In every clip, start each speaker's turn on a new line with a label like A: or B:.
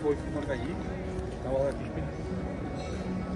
A: foi uma cair, na hora de Trabalhamos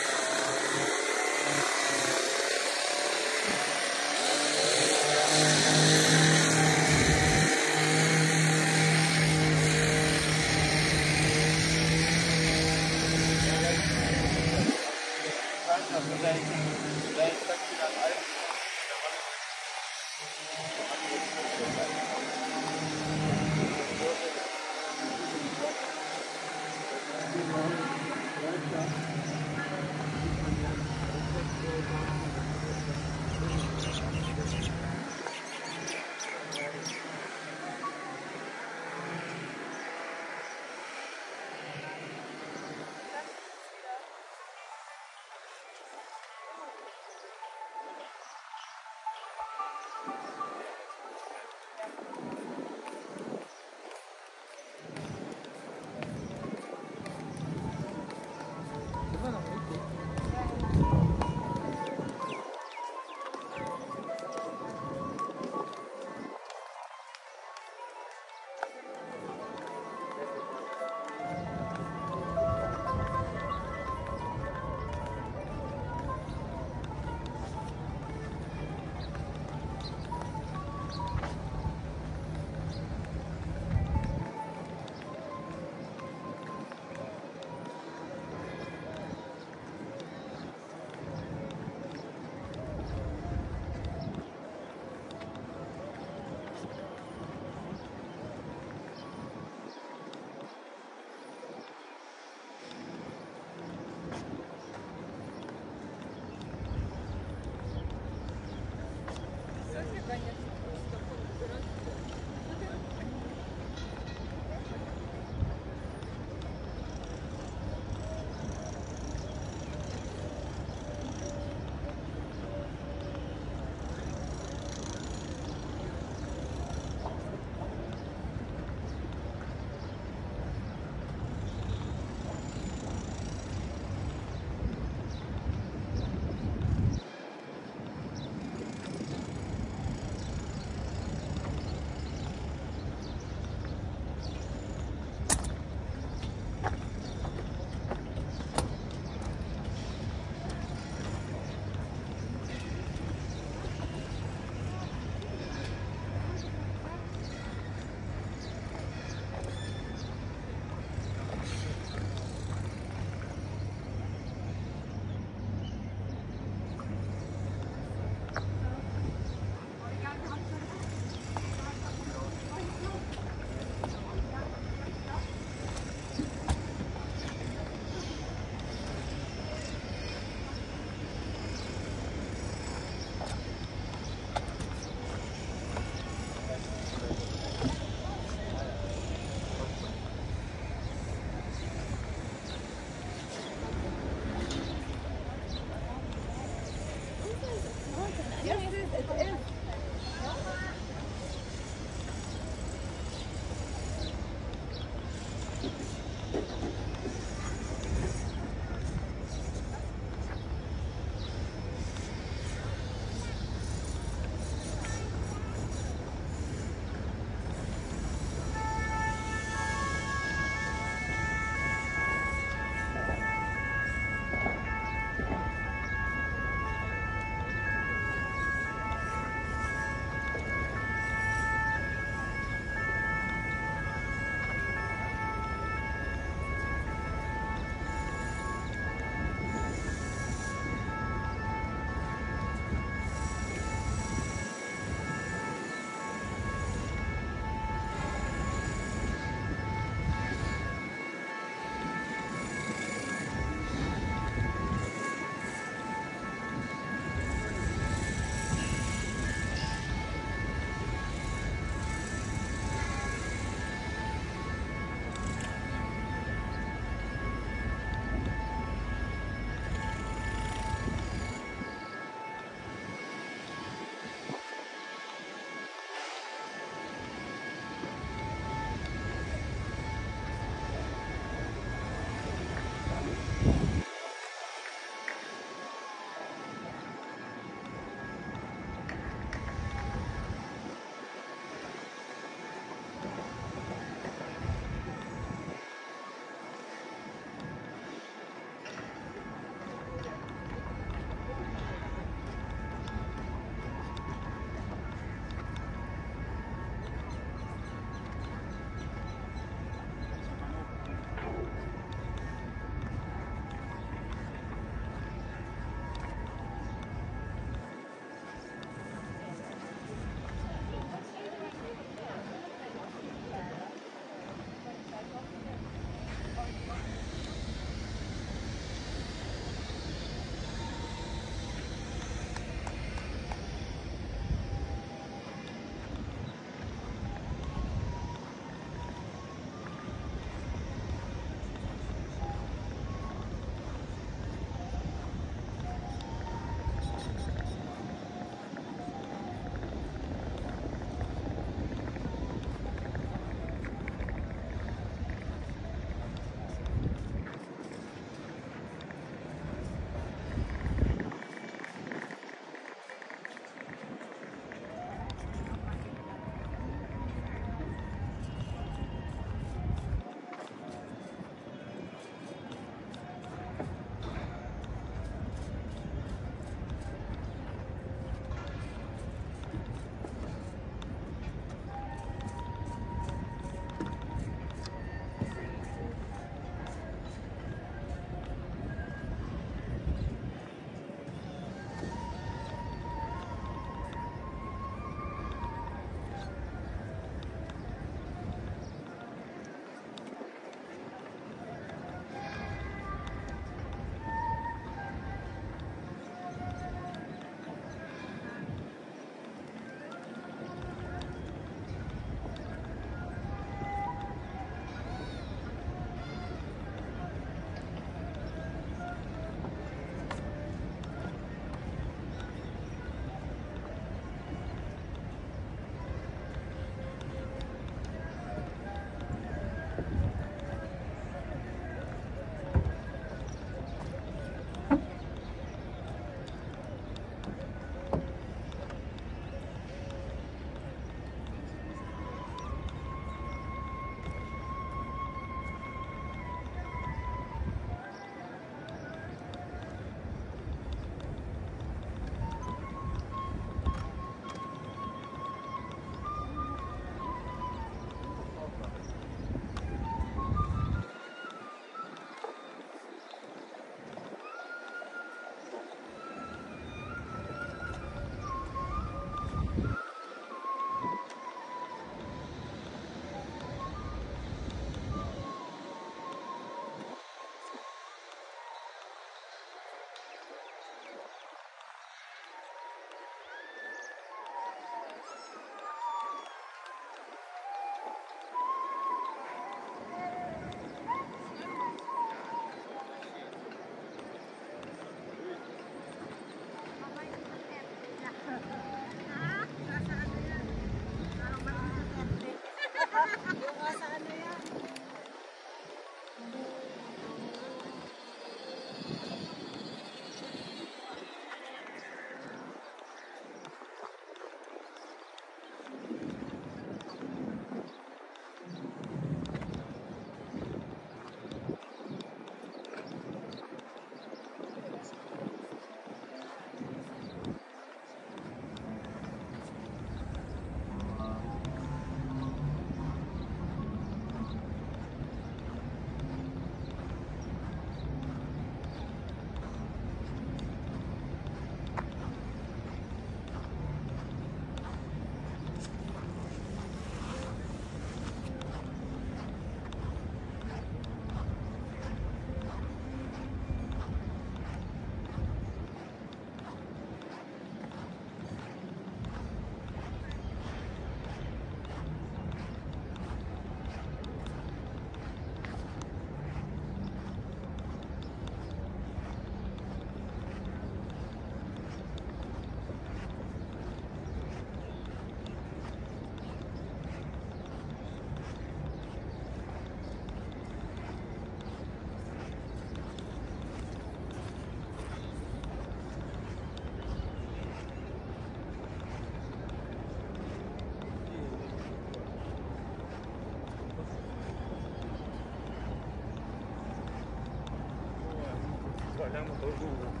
A: Todos juntos.